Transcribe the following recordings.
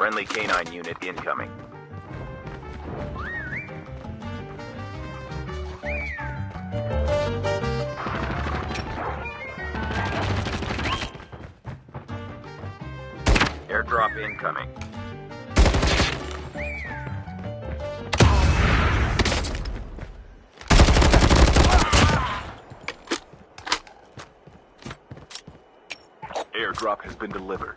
Friendly canine unit incoming. Airdrop incoming. Airdrop has been delivered.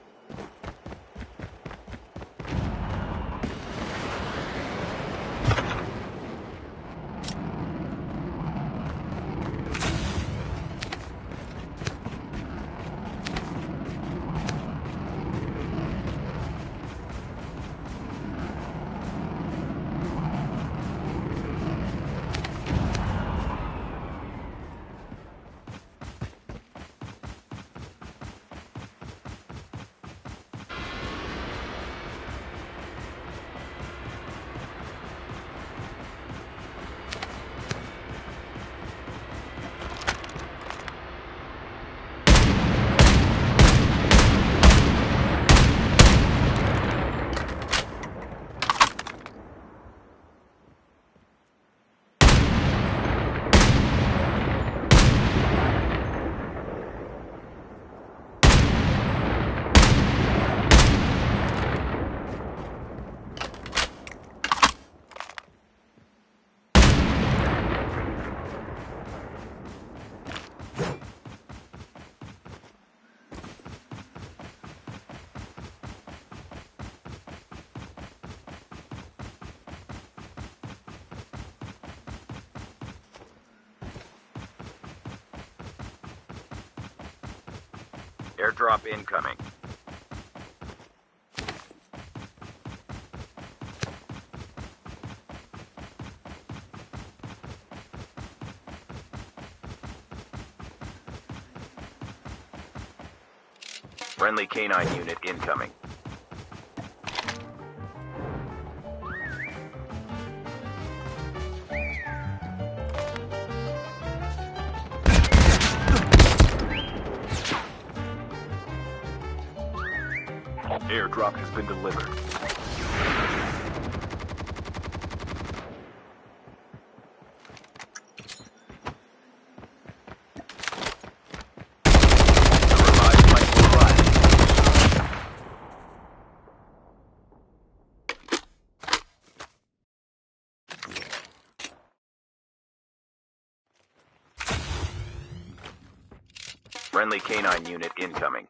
Airdrop incoming. Friendly canine unit incoming. Airdrop has been delivered. Friendly canine unit incoming.